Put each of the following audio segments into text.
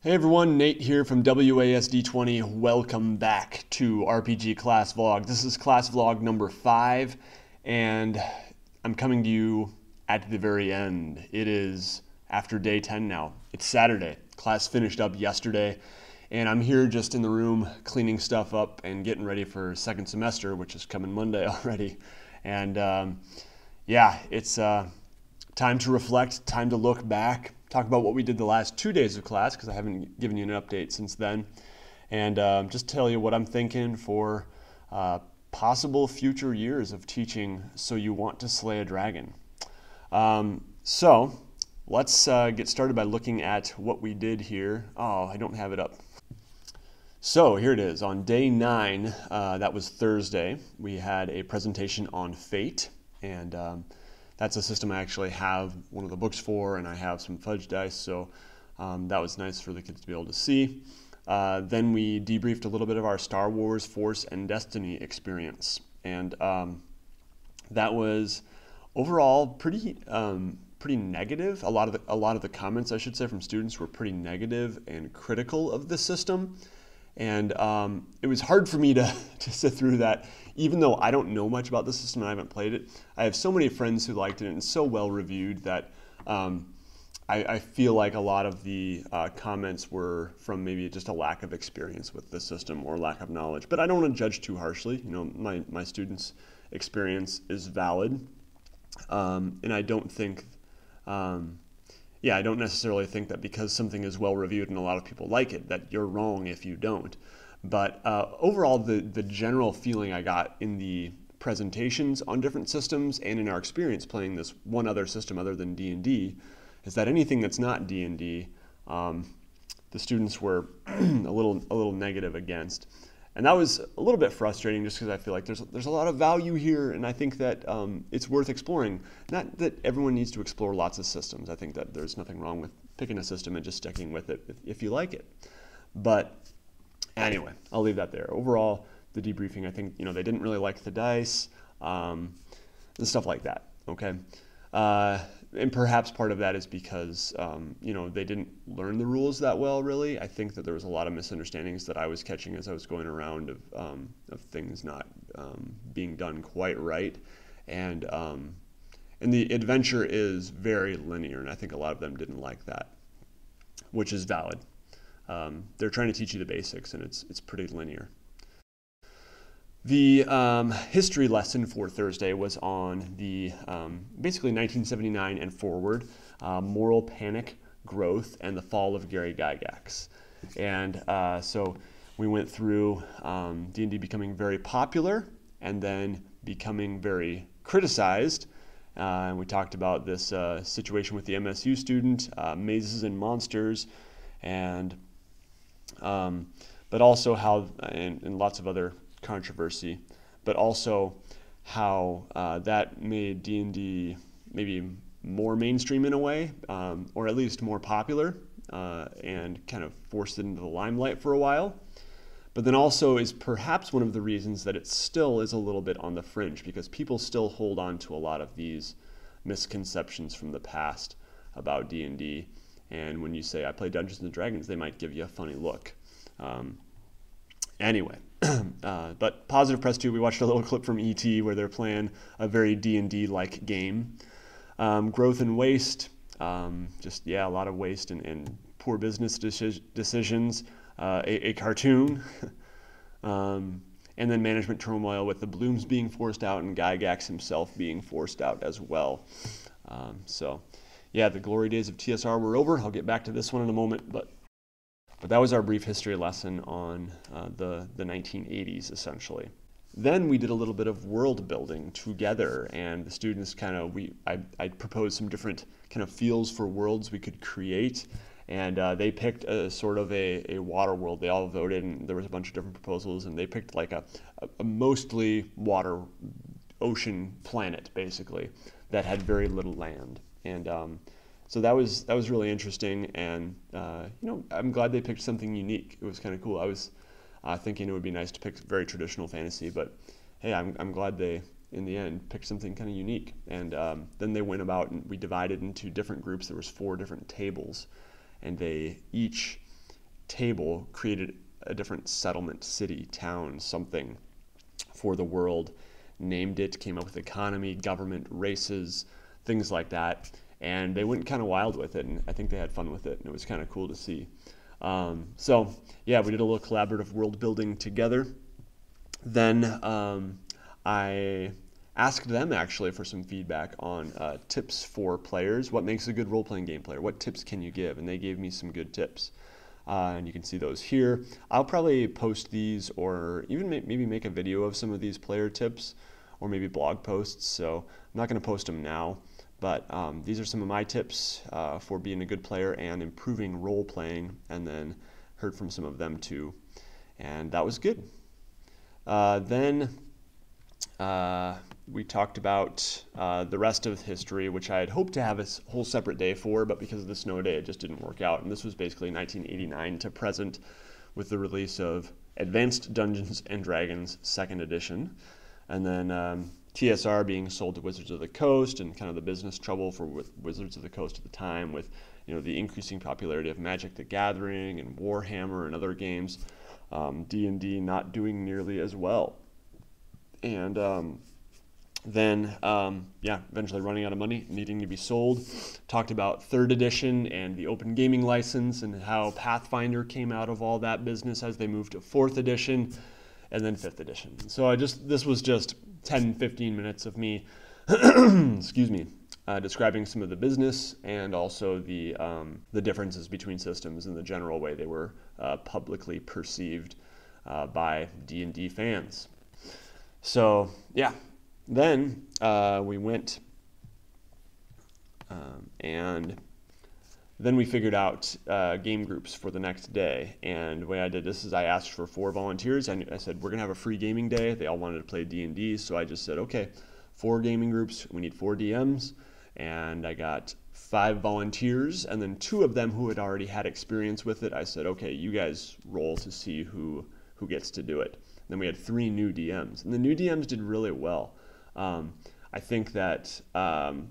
Hey everyone, Nate here from WASD20. Welcome back to RPG Class Vlog. This is class vlog number five, and I'm coming to you at the very end. It is after day 10 now. It's Saturday. Class finished up yesterday, and I'm here just in the room cleaning stuff up and getting ready for second semester, which is coming Monday already. And um, yeah, it's uh, time to reflect, time to look back talk about what we did the last two days of class because I haven't given you an update since then, and um, just tell you what I'm thinking for uh, possible future years of teaching. So you want to slay a dragon. Um, so let's uh, get started by looking at what we did here. Oh, I don't have it up. So here it is. On day nine, uh, that was Thursday, we had a presentation on fate. And um, that's a system I actually have one of the books for, and I have some fudge dice, so um, that was nice for the kids to be able to see. Uh, then we debriefed a little bit of our Star Wars Force and Destiny experience, and um, that was overall pretty um, pretty negative. A lot of the, a lot of the comments, I should say, from students were pretty negative and critical of the system. And um, it was hard for me to, to sit through that, even though I don't know much about the system and I haven't played it. I have so many friends who liked it and so well reviewed that um, I, I, feel like a lot of the uh, comments were from maybe just a lack of experience with the system or lack of knowledge. But I don't want to judge too harshly. You know, my, my students' experience is valid. Um, and I don't think um, yeah, I don't necessarily think that because something is well reviewed and a lot of people like it, that you're wrong if you don't. But uh, overall, the, the general feeling I got in the presentations on different systems and in our experience playing this one other system other than D&D is that anything that's not D&D, um, the students were a little a little negative against. And that was a little bit frustrating just because I feel like there's, there's a lot of value here, and I think that um, it's worth exploring. Not that everyone needs to explore lots of systems. I think that there's nothing wrong with picking a system and just sticking with it if, if you like it. But anyway, I'll leave that there. Overall, the debriefing, I think, you know, they didn't really like the dice um, and stuff like that, okay? Uh, and perhaps part of that is because um, you know they didn't learn the rules that well. Really, I think that there was a lot of misunderstandings that I was catching as I was going around of um, of things not um, being done quite right, and um, and the adventure is very linear, and I think a lot of them didn't like that, which is valid. Um, they're trying to teach you the basics, and it's it's pretty linear. The um, history lesson for Thursday was on the um, basically 1979 and forward uh, moral panic, growth, and the fall of Gary Gygax. And uh, so we went through um, D&D becoming very popular and then becoming very criticized. Uh, and we talked about this uh, situation with the MSU student, uh, mazes and monsters, and um, but also how and, and lots of other controversy, but also how uh, that made D&D maybe more mainstream in a way, um, or at least more popular, uh, and kind of forced it into the limelight for a while. But then also is perhaps one of the reasons that it still is a little bit on the fringe because people still hold on to a lot of these misconceptions from the past about D&D. And when you say I play Dungeons and Dragons, they might give you a funny look. Um, anyway, uh, but positive press too. We watched a little clip from ET where they're playing a very D and D like game. Um, growth and waste, um, just yeah, a lot of waste and, and poor business deci- decisions. Uh, a, a, cartoon, um, and then management turmoil with the Blumes being forced out and Gygax himself being forced out as well. Um, so, yeah, the glory days of TSR were over. I'll get back to this one in a moment, but but that was our brief history lesson on uh, the, the 1980s, essentially. Then we did a little bit of world building together, and the students kind of we I, I proposed some different kind of feels for worlds we could create, and uh, they picked a sort of a, a water world. They all voted, and there was a bunch of different proposals, and they picked like a, a, a mostly water, ocean planet basically that had very little land, and um, so that was that was really interesting, and uh, you know I'm glad they picked something unique. It was kind of cool. I was uh, thinking it would be nice to pick very traditional fantasy, but hey, I'm I'm glad they in the end picked something kind of unique. And um, then they went about and we divided into different groups. There was four different tables, and they each table created a different settlement, city, town, something for the world, named it, came up with economy, government, races, things like that. And they went kind of wild with it, and I think they had fun with it, and it was kind of cool to see. Um, so, yeah, we did a little collaborative world building together. Then um, I asked them actually for some feedback on uh, tips for players. What makes a good role playing game player? What tips can you give? And they gave me some good tips. Uh, and you can see those here. I'll probably post these or even maybe make a video of some of these player tips or maybe blog posts. So I'm not going to post them now, but um, these are some of my tips uh, for being a good player and improving role playing, and then heard from some of them too. And that was good. Uh, then uh, we talked about uh, the rest of history, which I had hoped to have a whole separate day for, but because of the snow day, it just didn't work out. And this was basically 1989 to present with the release of Advanced Dungeons and Dragons Second Edition, and then um, TSR being sold to Wizards of the Coast, and kind of the business trouble for Wizards of the Coast at the time, with you know the increasing popularity of Magic: The Gathering and Warhammer and other games. Um, D&D not doing nearly as well, and um, then um, yeah, eventually running out of money, needing to be sold. Talked about third edition and the open gaming license and how Pathfinder came out of all that business as they moved to fourth edition and then fifth edition. So I just this was just 10, 15 minutes of me, excuse me, uh, describing some of the business and also the um, the differences between systems and the general way they were uh, publicly perceived uh, by D and D fans. So yeah, then uh, we went um, and then we figured out uh, game groups for the next day. And the way I did this is I asked for four volunteers. I, I said, we're going to have a free gaming day. They all wanted to play D&D. So I just said, okay, four gaming groups. We need four DMs. And I got five volunteers. And then two of them who had already had experience with it, I said, okay, you guys roll to see who, who gets to do it. Then we had three new DMs. And the new DMs did really well. Um, I think that um,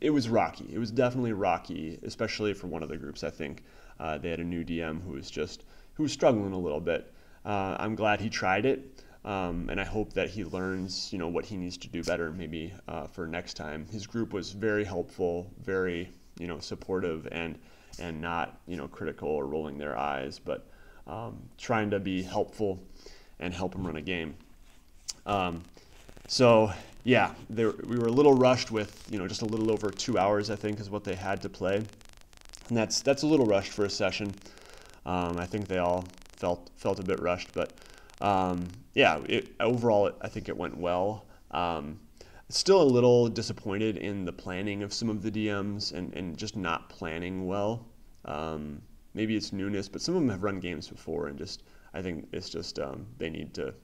it was rocky. It was definitely rocky, especially for one of the groups. I think uh, they had a new DM who was just who was struggling a little bit. Uh, I'm glad he tried it, um, and I hope that he learns, you know, what he needs to do better, maybe uh, for next time. His group was very helpful, very, you know, supportive, and and not, you know, critical or rolling their eyes, but um, trying to be helpful and help him run a game. Um, so yeah, we were a little rushed with you know just a little over two hours I think is what they had to play, and that's that's a little rushed for a session. Um, I think they all felt felt a bit rushed, but um, yeah, it, overall it, I think it went well. Um, still a little disappointed in the planning of some of the DMs and, and just not planning well. Um, maybe it's newness, but some of them have run games before, and just I think it's just um, they need to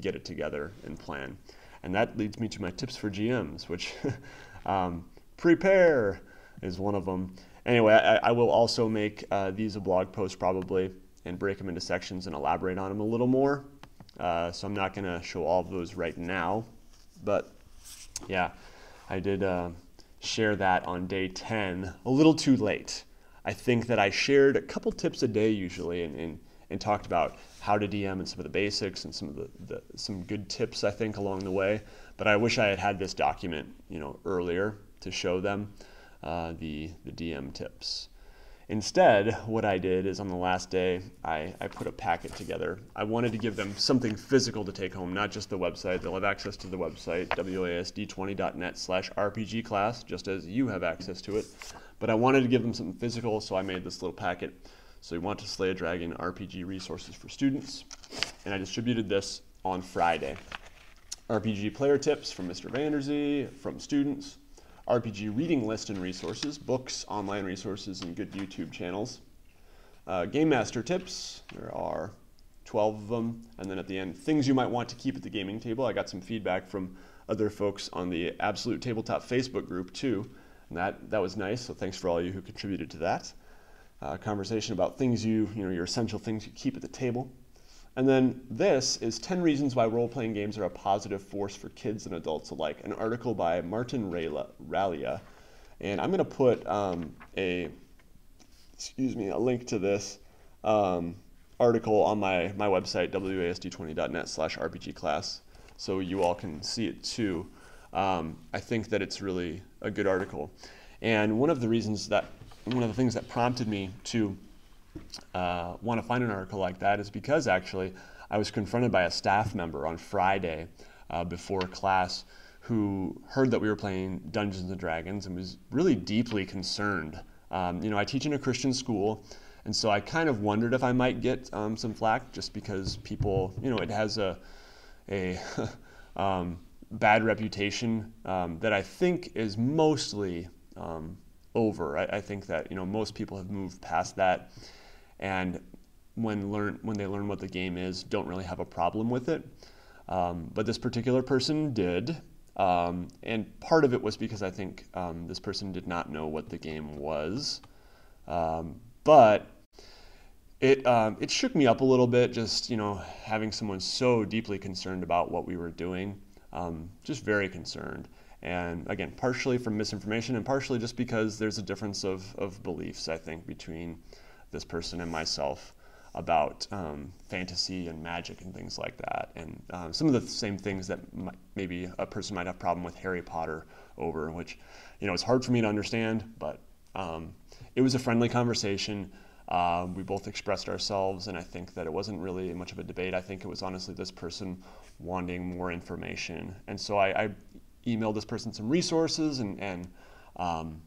get it together and plan. And that leads me to my tips for GMs, which um, prepare is one of them. Anyway, I, I will also make uh, these a blog post probably and break them into sections and elaborate on them a little more. Uh, so I'm not going to show all of those right now. But yeah, I did uh, share that on day 10, a little too late. I think that I shared a couple tips a day usually and, and, and talked about how to DM and some of the basics and some of the, the, some good tips I think along the way. But I wish I had had this document you know earlier to show them uh, the the DM tips. Instead, what I did is on the last day, I, I put a packet together. I wanted to give them something physical to take home, not just the website. They'll have access to the website, wasd20.net slash RPG class, just as you have access to it. But I wanted to give them something physical, so I made this little packet. So we want to slay a dragon RPG resources for students. And I distributed this on Friday. RPG player tips from Mr. Vanderzee, from students, RPG reading list and resources, books, online resources, and good YouTube channels. Uh, Game Master tips, there are 12 of them. And then at the end, things you might want to keep at the gaming table. I got some feedback from other folks on the Absolute Tabletop Facebook group too. And that, that was nice, so thanks for all you who contributed to that uh, conversation about things you, you know, your essential things you keep at the table. And then this is 10 reasons why role-playing games are a positive force for kids and adults alike, an article by Martin Ralya. And I'm going to put um, a, excuse me, a link to this um, article on my, my website, wasd20.net slash RPG class, so you all can see it too. Um, I think that it's really a good article. And one of the reasons that, one of the things that prompted me to uh, want to find an article like that is because actually I was confronted by a staff member on Friday uh, before class who heard that we were playing Dungeons and Dragons and was really deeply concerned. Um, you know, I teach in a Christian school, and so I kind of wondered if I might get um, some flack just because people, you know, it has a, a um, bad reputation um, that I think is mostly um, over. I, I, think that you know most people have moved past that, and when learn when they learn what the game is, don't really have a problem with it. Um, but this particular person did, um, and part of it was because I think um, this person did not know what the game was. Um, but it um, it shook me up a little bit, just you know having someone so deeply concerned about what we were doing, um, just very concerned. And again, partially from misinformation, and partially just because there's a difference of, of beliefs, I think, between this person and myself about um, fantasy and magic and things like that. And um, some of the same things that maybe a person might have problem with Harry Potter over, which, you know, it's hard for me to understand, but um, it was a friendly conversation. Um, we both expressed ourselves, and I think that it wasn't really much of a debate. I think it was honestly this person wanting more information. And so I, I emailed this person some resources, and, and um,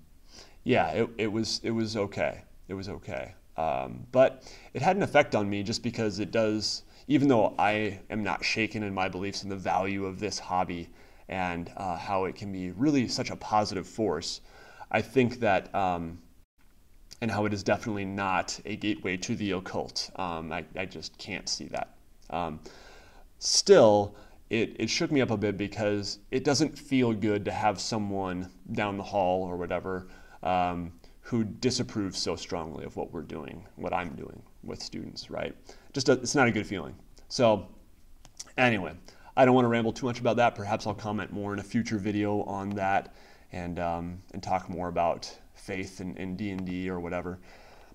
yeah, it, it, was, it was okay. It was okay. Um, but it had an effect on me just because it does, even though I am not shaken in my beliefs in the value of this hobby and uh, how it can be really such a positive force, I think that, um, and how it is definitely not a gateway to the occult. Um, I, I, just can't see that. Um, still, it, it shook me up a bit because it doesn't feel good to have someone down the hall or whatever um, who disapproves so strongly of what we're doing, what I'm doing with students, right? Just a, it's not a good feeling. So anyway, I don't want to ramble too much about that. Perhaps I'll comment more in a future video on that and um, and talk more about faith and, D&D or whatever.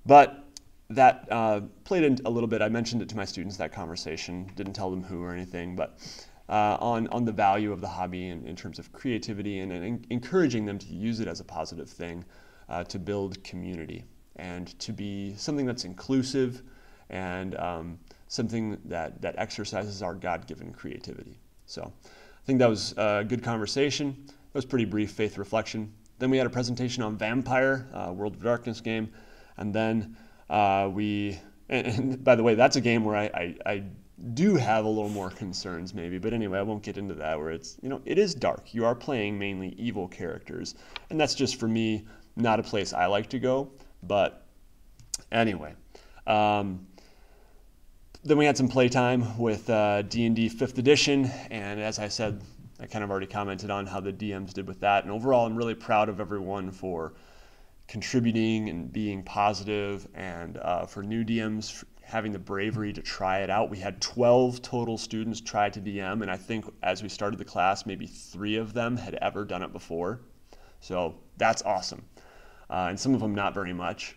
But that uh, played in a little bit. I mentioned it to my students that conversation. Didn't tell them who or anything, but uh, on on the value of the hobby in, in terms of creativity and, and encouraging them to use it as a positive thing uh, to build community and to be something that's inclusive and um, something that, that exercises our God given creativity. So I think that was a good conversation. That was pretty brief faith reflection. Then we had a presentation on Vampire, uh, World of Darkness game. And then uh, we, and, and, by the way, that's a game where I, I, I do have a little more concerns maybe but anyway i won't get into that where it's you know it is dark you are playing mainly evil characters and that's just for me not a place I like to go, but anyway. Um, then we had some playtime with uh, D&D 5th edition, and as I said, I kind of already commented on how the DMs did with that. And overall, I'm really proud of everyone for contributing and being positive, and uh, for new DMs having the bravery to try it out. We had 12 total students try to DM, and I think as we started the class, maybe three of them had ever done it before. So that's awesome uh, and some of them not very much.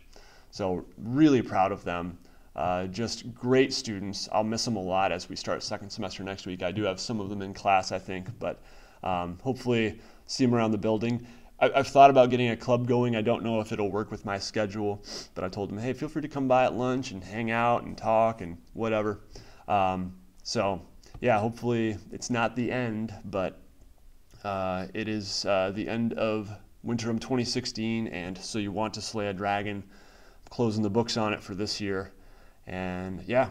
So really proud of them. Uh, just great students. I'll miss them a lot as we start second semester next week. I do have some of them in class, I think, but um, hopefully see them around the building. I, have thought about getting a club going. I don't know if it'll work with my schedule, but I told them, hey, feel free to come by at lunch and hang out and talk and whatever. Um, so yeah, hopefully it's not the end, but uh, it is uh, the end of Winterim 2016, and so you want to slay a dragon. Closing the books on it for this year, and yeah,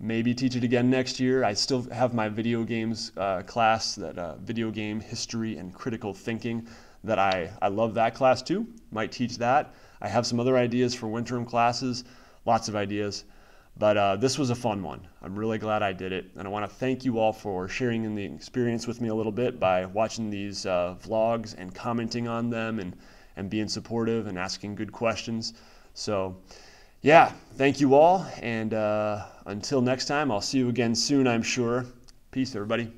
maybe teach it again next year. I still have my video games uh, class, that uh, video game history and critical thinking. That I I love that class too. Might teach that. I have some other ideas for Winterim classes, lots of ideas. But uh, this was a fun one. I'm really glad I did it. And I want to thank you all for sharing in the experience with me a little bit by watching these uh, vlogs and commenting on them and, and being supportive and asking good questions. So, yeah, thank you all. And uh, until next time, I'll see you again soon, I'm sure. Peace, everybody.